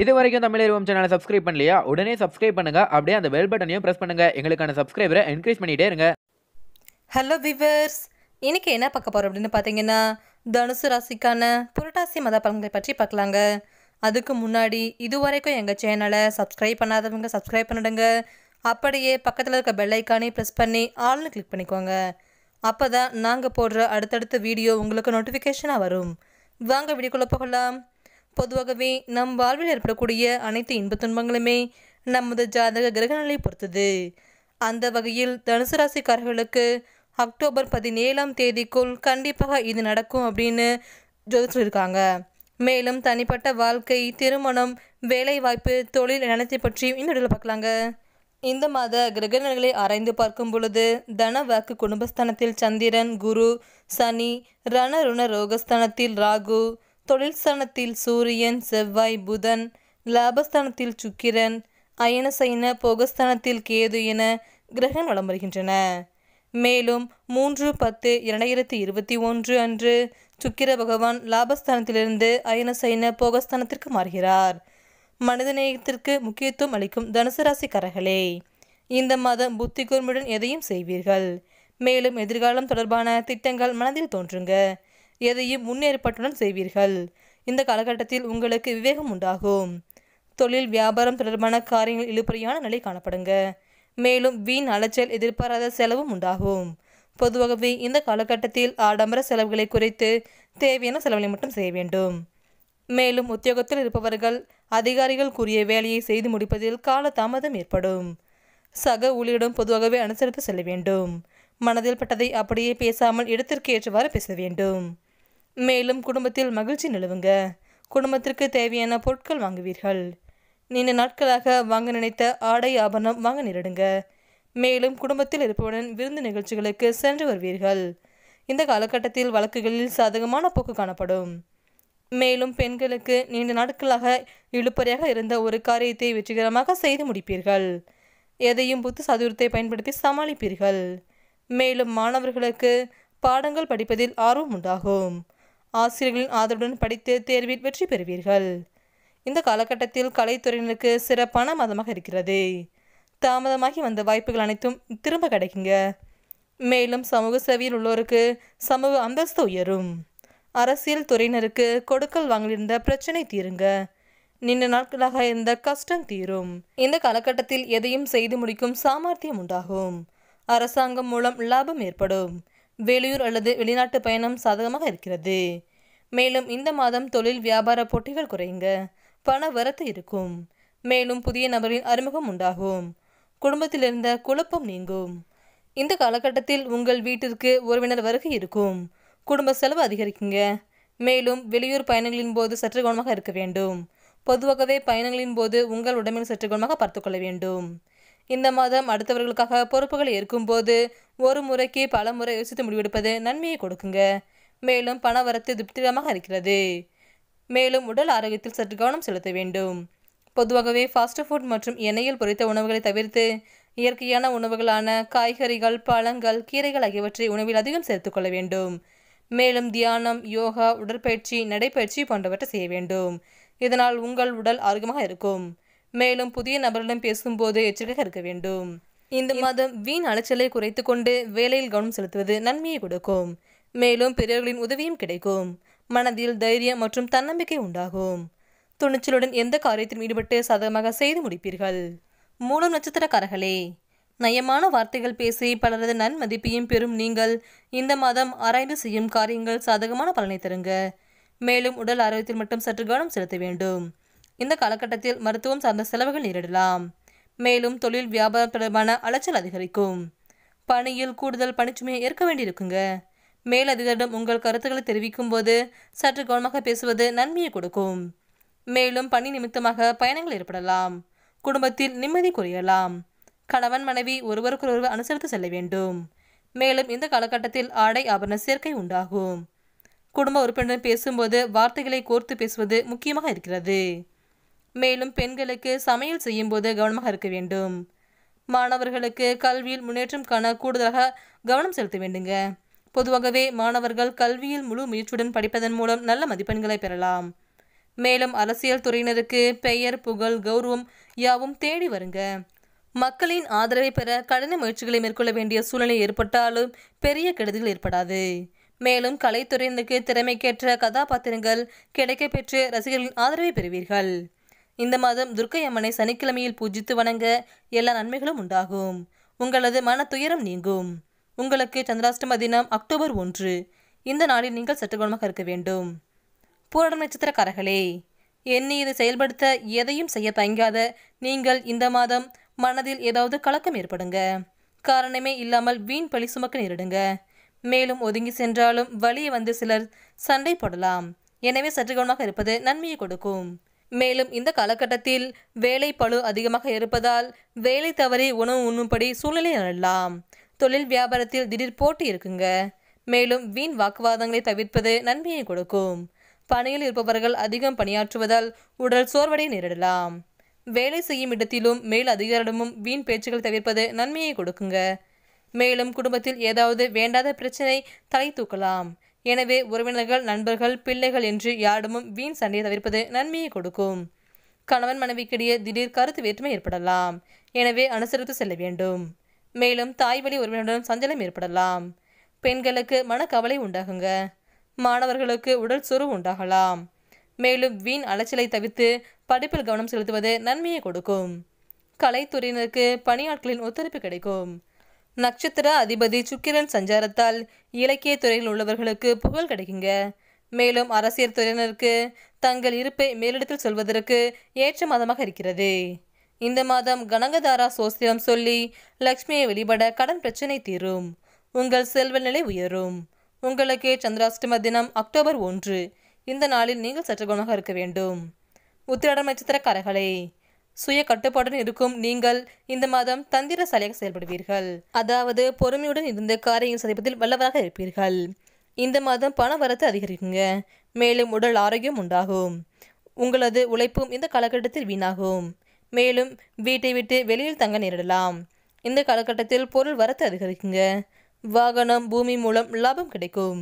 இது வரைக்கும் தமிழ் சேனலை சப்ஸ்கிரைப் பண்ணலையா? உடனே சப்ஸ்கிரைப் பண்ணுங்க. அப்படியே அந்த பெல் பட்டனையும் பிரஸ் பண்ணுங்க. எங்களுக்கான சப்ஸ்கிரைபரை என்கரேஜ் பண்ணிட்டே இருங்க. ஹலோ விவர்ஸ் இன்னைக்கு என்ன பார்க்க போகிறோம் அப்படின்னு பார்த்தீங்கன்னா தனுசு ராசிக்கான புரட்டாசி மத பலன்களை பற்றி பார்க்கலாங்க. அதுக்கு முன்னாடி இதுவரைக்கும் எங்கள் சேனலை சப்ஸ்கிரைப் பண்ணாதவங்க சப்ஸ்கிரைப் பண்ணிடுங்க. அப்படியே பக்கத்தில் இருக்க பெல்லைக்கானே ப்ரெஸ் பண்ணி ஆள்னு கிளிக் பண்ணிக்கோங்க. அப்போ தான் நாங்கள் போடுற அடுத்தடுத்த வீடியோ உங்களுக்கு நோட்டிஃபிகேஷனாக வரும். வாங்க வீடியோக்குள்ளே போகலாம். பொதுவாகவே நம் வாழ்வில் ஏற்படக்கூடிய அனைத்து இன்பத் துன்பங்களுமே நமது ஜாதக கிரகநிலை பொறுத்தது. அந்த வகையில் தனுசு ராசிக்காரர்களுக்கு அக்டோபர் பதினேழாம் தேதிக்குள் கண்டிப்பாக இது நடக்கும் அப்படின்னு ஜோதிச்சு மேலும் தனிப்பட்ட வாழ்க்கை திருமணம் வேலைவாய்ப்பு தொழில் நிலத்தை பற்றி இடத்துல பார்க்கலாங்க. இந்த மாத கிரகநிலைகளை ஆராய்ந்து பார்க்கும் பொழுது தன வாக்கு குடும்பஸ்தானத்தில் சந்திரன் குரு சனி ரணருண ரோகஸ்தானத்தில் ராகு தொழில்ஸ்தானத்தில் சூரியன் செவ்வாய் புதன் லாபஸ்தானத்தில் சுக்கிரன் அயனசைன போகஸ்தானத்தில் கேது என கிரகங்கள் வலம் வருகின்றன மேலும் மூன்று பத்து இரண்டாயிரத்தி இருபத்தி ஒன்று அன்று சுக்கிர பகவான் லாபஸ்தானத்திலிருந்து அயனசைன போகஸ்தானத்திற்கு மாறுகிறார். மனிதநேயத்திற்கு முக்கியத்துவம் அளிக்கும் தனுசு ராசிக்காரர்களே இந்த மாதம் புத்தி கூர்மையுடன் எதையும் செய்வீர்கள். மேலும் எதிர்காலம் தொடர்பான திட்டங்கள் மனதில் தோன்றுங்க. எதையும் முன்னேற்பட்டுடன் செய்வீர்கள். இந்த காலகட்டத்தில் உங்களுக்கு விவேகம் உண்டாகும். தொழில் வியாபாரம் தொடர்பான காரியங்கள் இழுபறியான நிலை காணப்படுங்க. மேலும் வீண் அலைச்சல் எதிர்பாராத செலவும் உண்டாகும். பொதுவாகவே இந்த காலகட்டத்தில் ஆடம்பர செலவுகளை குறைத்து தேவையான செலவுகளை மட்டும் செய்ய வேண்டும். மேலும் உத்தியோகத்தில் இருப்பவர்கள் அதிகாரிகள் கூறிய வேலையை செய்து முடிப்பதில் கால தாமதம் ஏற்படும். சக ஊழியரிடம் பொதுவாகவே அனுசரித்து செல்ல வேண்டும். மனதில் பட்டதை அப்படியே பேசாமல் இடத்திற்கு ஏற்றவாறு பேச வேண்டும். மேலும் குடும்பத்தில் மகிழ்ச்சி நிலவுங்க. குடும்பத்திற்கு தேவையான பொருட்கள் வாங்குவீர்கள். நீண்ட நாட்களாக வாங்க நினைத்த ஆடை ஆபரணம் வாங்க நேரிடுங்க. மேலும் குடும்பத்தில் இருப்பவுடன் விருந்து நிகழ்ச்சிகளுக்கு சென்று வருவீர்கள். இந்த காலகட்டத்தில் வழக்குகளில் சாதகமான போக்கு காணப்படும். மேலும் பெண்களுக்கு நீண்ட நாட்களாக இழுப்பறையாக இருந்த ஒரு காரியத்தை வெற்றிகரமாக செய்து முடிப்பீர்கள். எதையும் புத்து சதுரத்தை பயன்படுத்தி சமாளிப்பீர்கள். மேலும் மாணவர்களுக்கு பாடங்கள் படிப்பதில் ஆர்வம் உண்டாகும். ஆசிரியர்களின் ஆதரவுடன் படித்து தேர்வில் வெற்றி பெறுவீர்கள். இந்த காலகட்டத்தில் கலைத்துறையினருக்கு சிறப்பான மாதமாக இருக்கிறது. தாமதமாகி வந்த வாய்ப்புகள் அனைத்தும் திரும்ப கிடைக்குங்க. மேலும் சமூக சேவையில் உள்ளோருக்கு சமூக அந்தஸ்து உயரும். அரசியல் துறையினருக்கு கொடுக்கல் வாங்கலிருந்த பிரச்சனை தீருங்க. நீண்ட நாட்களாக இருந்த கஷ்டம் தீரும். இந்த காலகட்டத்தில் எதையும் செய்து முடிக்கும் சாமர்த்தியம் உண்டாகும். அரசாங்கம் மூலம் லாபம் ஏற்படும். வெளியூர் அல்லது வெளிநாட்டு பயணம் சாதகமாக இருக்கிறது. மேலும் இந்த மாதம் தொழில் வியாபார போட்டிகள் குறையுங்க பண வரத்து இருக்கும். மேலும் புதிய நபரின் அறிமுகம் உண்டாகும். குடும்பத்தில் இருந்த குழப்பம் நீங்கும். இந்த காலகட்டத்தில் உங்கள் வீட்டிற்கு உறவினர் வருகை இருக்கும். குடும்ப செலவு அதிகரிக்குங்க. மேலும் வெளியூர் பயணங்களின் போது சற்று கவனமாக இருக்க வேண்டும். பொதுவாகவே பயணங்களின் போது உங்கள் உடம்பில் சற்று கவனமாக பார்த்துக்கொள்ள வேண்டும். இந்த மாதம் அடுத்தவர்களுக்காக பொறுப்புகளை ஏற்கும்போது ஒரு முறைக்கு பல முறை யோசித்து முடிவெடுப்பது நன்மையை கொடுக்குங்க. மேலும் பண வரத்து திருப்திகரமாக இருக்கிறது. மேலும் உடல் ஆரோக்கியத்தில் சற்று கவனம் செலுத்த வேண்டும். பொதுவாகவே ஃபாஸ்ட் ஃபுட் மற்றும் எண்ணெயில் பொரித்த உணவுகளை தவிர்த்து இயற்கையான உணவுகளான காய்கறிகள் பழங்கள் கீரைகள் ஆகியவற்றை உணவில் அதிகம் சேர்த்துக்கொள்ள வேண்டும். மேலும் தியானம் யோகா உடற்பயிற்சி நடைப்பயிற்சி போன்றவற்றை செய்ய வேண்டும். இதனால் உங்கள் உடல் ஆரோக்கியமாக இருக்கும். மேலும் புதிய நபர்களிடம் பேசும்போது எச்சரிக்கையாக இருக்க வேண்டும். இந்த மாதம் வீண் அலைச்சலை குறைத்து கொண்டு வேலையில் கவனம் செலுத்துவது நன்மையை கொடுக்கும். மேலும் பெரியவர்களின் உதவியும் கிடைக்கும். மனதில் தைரியம் மற்றும் தன்னம்பிக்கை உண்டாகும். துணிச்சலுடன் எந்த காரியத்திலும் ஈடுபட்டு சாதகமாக செய்து முடிப்பீர்கள். மூலம் நட்சத்திரக்காரர்களே நயமான வார்த்தைகள் பேசி பலரது நன்மதிப்பையும் பெறும் நீங்கள் இந்த மாதம் ஆராய்ந்து செய்யும் காரியங்கள் சாதகமான பலனை தருங்க. மேலும் உடல் ஆரோக்கியத்தில் மட்டும் சற்று கவனம் செலுத்த வேண்டும். இந்த காலகட்டத்தில் மருத்துவம் சார்ந்த செலவுகள் நேரிடலாம். மேலும் தொழில் வியாபாரம் தொடர்பான அலைச்சல் அதிகரிக்கும். பணியில் கூடுதல் பணிச்சுமையை ஏற்க வேண்டியிருக்குங்க. மேலதிகாரிடம் உங்கள் கருத்துக்களை தெரிவிக்கும் போது சற்று கவனமாக பேசுவது நன்மையை கொடுக்கும். மேலும் பணி நிமித்தமாக பயணங்கள் ஏற்படலாம். குடும்பத்தில் நிம்மதி குறையலாம். கணவன் மனைவி ஒருவருக்கொருவர் அனுசரித்து செல்ல வேண்டும். மேலும் இந்த காலகட்டத்தில் ஆடை ஆபரண சேர்க்கை உண்டாகும். குடும்ப உறுப்பினருடன் பேசும்போது வார்த்தைகளை கோர்த்து பேசுவது முக்கியமாக இருக்கிறது. மேலும் பெண்களுக்கு சமையல் செய்யும்போது கவனமாக இருக்க வேண்டும். மாணவர்களுக்கு கல்வியில் முன்னேற்றம் காண கூடுதலாக கவனம் செலுத்த வேண்டுங்க. பொதுவாகவே மாணவர்கள் கல்வியில் முழு முயற்சியுடன் படிப்பதன் மூலம் நல்ல மதிப்பெண்களை பெறலாம். மேலும் அரசியல் துறையினருக்கு பெயர் புகழ் கௌரவம் யாவும் தேடி வருங்க. மக்களின் ஆதரவை பெற கடின முயற்சிகளை மேற்கொள்ள வேண்டிய சூழ்நிலை ஏற்பட்டாலும் பெரிய கெடுதிகள் ஏற்படாது. மேலும் கலைத்துறையினருக்கு திறமைக்கேற்ற கதாபாத்திரங்கள் கிடைக்கப்பெற்று ரசிகர்களின் ஆதரவை பெறுவீர்கள். இந்த மாதம் துர்க்கை அம்மனை சனிக்கிழமையில் பூஜித்து வணங்க எல்லா நன்மைகளும் உண்டாகும். உங்களது மன துயரம் நீங்கும். உங்களுக்கு சந்திராஷ்டம தினம் அக்டோபர் ஒன்று. இந்த நாளில் நீங்கள் சற்று கவனமாக இருக்க வேண்டும். பூரணம் நட்சத்திரக்காரர்களே எண்ணி இதை செயல்படுத்த எதையும் செய்ய தயங்காத நீங்கள் இந்த மாதம் மனதில் ஏதாவது கலக்கம் ஏற்படுங்க. காரணமே இல்லாமல் வீண் பழி சுமக்க நேரிடுங்க. மேலும் ஒதுங்கி சென்றாலும் வழியே வந்து சிலர் சண்டை போடலாம். எனவே சற்று கவனமாக இருப்பது நன்மையை கொடுக்கும். மேலும் இந்த காலகட்டத்தில் வேலை பளு அதிகமாக இருப்பதால் வேலை தவறி உணவு உண்ணும்படி சூழ்நிலை எழலாம். தொழில் வியாபாரத்தில் திடீர் போட்டி இருக்குங்க. மேலும் வீண் வாக்குவாதங்களை தவிர்ப்பது நன்மையை கொடுக்கும். பணியில் இருப்பவர்கள் அதிகம் பணியாற்றுவதால் உடல் சோர்வடை நேரிடலாம். வேலை செய்யும் இடத்திலும் மேல் அதிகாரிடமும் வீண் பேச்சுகள் தவிர்ப்பது நன்மையை கொடுக்குங்க. மேலும் குடும்பத்தில் ஏதாவது வேண்டாத பிரச்சனை தலை தூக்கலாம். எனவே உறவினர்கள் நண்பர்கள் பிள்ளைகள் என்று யாரிடமும் வீண் சண்டையை தவிர்ப்பது நன்மையை கொடுக்கும். கணவன் மனைவிக்கிடையே திடீர் கருத்து வேற்றுமை ஏற்படலாம். எனவே அனுசரித்து செல்ல வேண்டும். மேலும் தாய் வழி உறவினருடன் சஞ்சலம் ஏற்படலாம். பெண்களுக்கு மனக்கவலை உண்டாகுங்க. மாணவர்களுக்கு உடல் சுறு உண்டாகலாம். மேலும் வீண் அலைச்சலை தவிர்த்து படிப்பில் கவனம் செலுத்துவது நன்மையை கொடுக்கும். கலைத்துறையினருக்கு பணியாட்களின் ஒத்துழைப்பு கிடைக்கும். நட்சத்திர அதிபதி சுக்கிரன் சஞ்சாரத்தால் இலக்கிய துறையில் உள்ளவர்களுக்கு புகழ் கிடைக்குங்க. மேலும் அரசியல் துறையினருக்கு தங்கள் இருப்பை மேலிடத்தில் சொல்வதற்கு ஏற்ற மாதமாக இருக்கிறது. இந்த மாதம் கனகதாரா சோஸ்திரம் சொல்லி லக்ஷ்மியை வெளிப்பட கடன் பிரச்சனை தீரும். உங்கள் செல்வ நிலை உயரும். உங்களுக்கு சந்திராஷ்டம தினம் அக்டோபர் ஒன்று. இந்த நாளில் நீங்கள் சற்று குணமாக இருக்க வேண்டும். உத்திராடம் நட்சத்திரக்காரர்களே சுய கட்டுப்பாட்டுடன் இருக்கும் நீங்கள் இந்த மாதம் தந்திரசாலியாக செயல்படுவீர்கள். அதாவது பொறுமையுடன் இருந்து காரியம் சதிப்பதில் வல்லவராக இருப்பீர்கள். இந்த மாதம் பண வரத்து அதிகரிக்குங்க. மேலும் உடல் ஆரோக்கியம் உண்டாகும். உங்களது உழைப்பும் இந்த காலகட்டத்தில் வீணாகும். மேலும் வீட்டை விட்டு வெளியில் தங்க நேரிடலாம். இந்த காலகட்டத்தில் பொருள் வரத்து அதிகரிக்குங்க. வாகனம் பூமி மூலம் லாபம் கிடைக்கும்.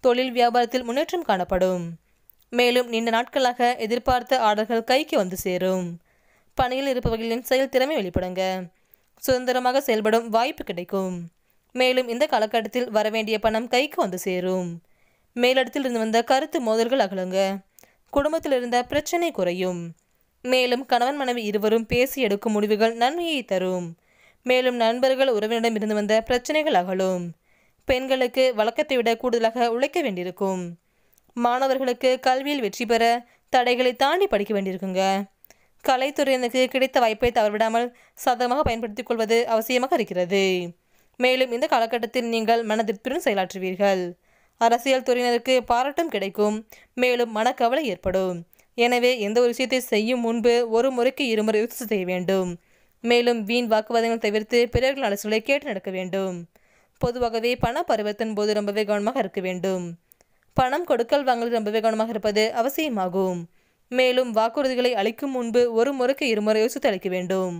தொழில் வியாபாரத்தில் முன்னேற்றம் காணப்படும். மேலும் நீண்ட நாட்களாக எதிர்பார்த்த ஆர்டர்கள் கைக்கு வந்து சேரும். பணியில் இருப்பவர்களின் செயல் திறமை வெளிப்படுங்க. சுதந்திரமாக செயல்படும் வாய்ப்பு கிடைக்கும். மேலும் இந்த காலகட்டத்தில் வரவேண்டிய பணம் கைக்கு வந்து சேரும். மேலிடத்தில் இருந்து வந்த கருத்து மோதல்கள் அகலுங்க. குடும்பத்தில் இருந்த பிரச்சனை குறையும். மேலும் கணவன் மனைவி இருவரும் பேசி எடுக்கும் முடிவுகள் நன்மையை தரும். மேலும் நண்பர்கள் உறவினரிடம் இருந்து வந்த பிரச்சனைகள் அகலும். பெண்களுக்கு வழக்கத்தை விட கூடுதலாக உழைக்க வேண்டியிருக்கும். மாணவர்களுக்கு கல்வியில் வெற்றி பெற தடைகளை தாண்டி படிக்க வேண்டியிருக்குங்க. கலைத்துறையினருக்கு கிடைத்த வாய்ப்பை தவறவிடாமல் சதமாக பயன்படுத்திக் கொள்வது அவசியமாக இருக்கிறது. மேலும் இந்த காலகட்டத்தில் நீங்கள் மனதிற்புடன் செயலாற்றுவீர்கள். அரசியல் துறையினருக்கு பாராட்டம் கிடைக்கும். மேலும் மனக்கவலை ஏற்படும். எனவே எந்த ஒரு விஷயத்தை செய்யும் முன்பு ஒரு முறைக்கு இருமுறை யோசித்து செய்ய வேண்டும். மேலும் வீண் வாக்குவாதங்கள் தவிர்த்து பிறர்கள் அரசுகளை கேட்டு நடக்க வேண்டும். பொதுவாகவே பண பருவத்தின் போது ரொம்பவே கவனமாக இருக்க வேண்டும். பணம் கொடுக்கல் வாங்கல் ரொம்பவே கவனமாக இருப்பது அவசியமாகும். மேலும் வாக்குறுதிகளை அளிக்கும் முன்பு ஒரு முறைக்கு இருமுறை யோசித்து அளிக்க வேண்டும்.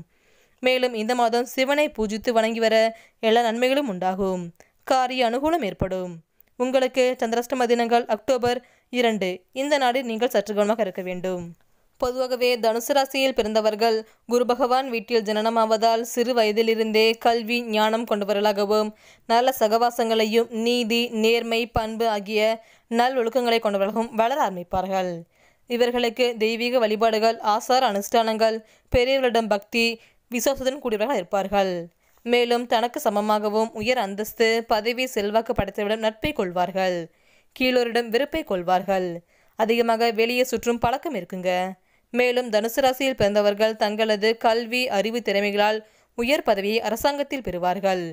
மேலும் இந்த மாதம் சிவனை பூஜித்து வணங்கி வர எல்லா நன்மைகளும் உண்டாகும். காரிய அனுகூலம் ஏற்படும். உங்களுக்கு சந்திராஷ்டம தினங்கள் அக்டோபர் இரண்டு. இந்த நாளில் நீங்கள் சற்று கவனமாக இருக்க வேண்டும். பொதுவாகவே தனுசு ராசியில் பிறந்தவர்கள் குரு பகவான் வீட்டில் ஜனனமாவதால் சிறு வயதிலிருந்தே கல்வி ஞானம் கொண்டவர்களாகவும் நல்ல சகவாசங்களையும் நீதி நேர்மை பண்பு ஆகிய நல் ஒழுக்கங்களை கொண்டவர்களாகவும் வளர ஆரம்பிப்பார்கள். இவர்களுக்கு தெய்வீக வழிபாடுகள் ஆசார அனுஷ்டானங்கள் பெரியவர்களிடம் பக்தி விசுவாசத்துடன் கூடியவர்களாக இருப்பார்கள். மேலும் தனக்கு சமமாகவும் உயர் அந்தஸ்து பதவி செல்வாக்கு படைத்தவரிடம் நட்பை கொள்வார்கள். கீழோரிடம் வெறுப்பை கொள்வார்கள். அதிகமாக வெளியே சுற்றும் பழக்கம் இருக்குங்க. மேலும் தனுசு ராசியில் பிறந்தவர்கள் தங்களது கல்வி அறிவு திறமைகளால் உயர் பதவியை அரசாங்கத்தில் பெறுவார்கள்.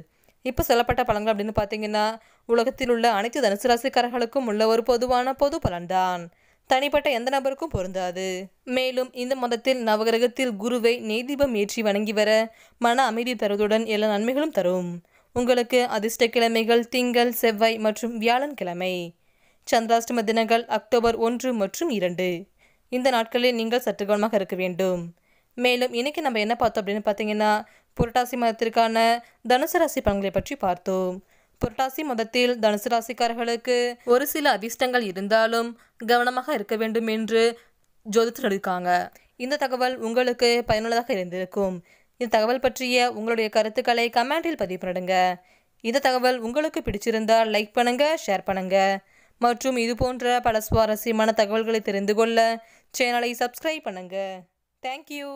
இப்போ சொல்லப்பட்ட பலன்கள் அப்படின்னு பார்த்தீங்கன்னா உலகத்தில் உள்ள அனைத்து தனுசு ராசிக்காரர்களுக்கும் உள்ள ஒரு பொதுவான பொது பலன்தான். தனிப்பட்ட எந்த நபருக்கும் பொருந்தாது. மேலும் இந்த மதத்தில் நவகிரகத்தில் குருவை நெய்தீபம் ஏற்றி வணங்கி வர மன அமைதி தருவதுடன் எல்லா நன்மைகளும் தரும். உங்களுக்கு அதிர்ஷ்ட கிழமைகள் திங்கள் செவ்வாய் மற்றும் வியாழன் கிழமை. சந்திராஷ்டம தினங்கள் அக்டோபர் ஒன்று மற்றும் இரண்டு. இந்த நாட்களில் நீங்கள் சற்று கவனமாக இருக்க வேண்டும். மேலும் இன்னைக்கு நம்ம என்ன பார்த்தோம் அப்படின்னு பார்த்தீங்கன்னா புரட்டாசி மதத்திற்கான தனுசு ராசி பலன்களை பற்றி பார்த்தோம். புரட்டாசி மதத்தில் தனுசு ராசிக்காரர்களுக்கு ஒரு சில அதிர்ஷ்டங்கள் இருந்தாலும் கவனமாக இருக்க வேண்டும் என்று ஜோதிடர் இருக்காங்க இந்த தகவல் உங்களுக்கு பயனுள்ளதாக இருந்திருக்கும். இந்த தகவல் பற்றிய உங்களுடைய கருத்துக்களை கமெண்டில் பதிவு பண்ணிடுங்க. இந்த தகவல் உங்களுக்கு பிடிச்சிருந்தால் லைக் பண்ணுங்க ஷேர் பண்ணுங்க. மற்றும் இது போன்ற பல சுவாரஸ்யமான தகவல்களை தெரிந்து கொள்ள சேனலை சப்ஸ்கிரைப் பண்ணுங்க. தேங்க்யூ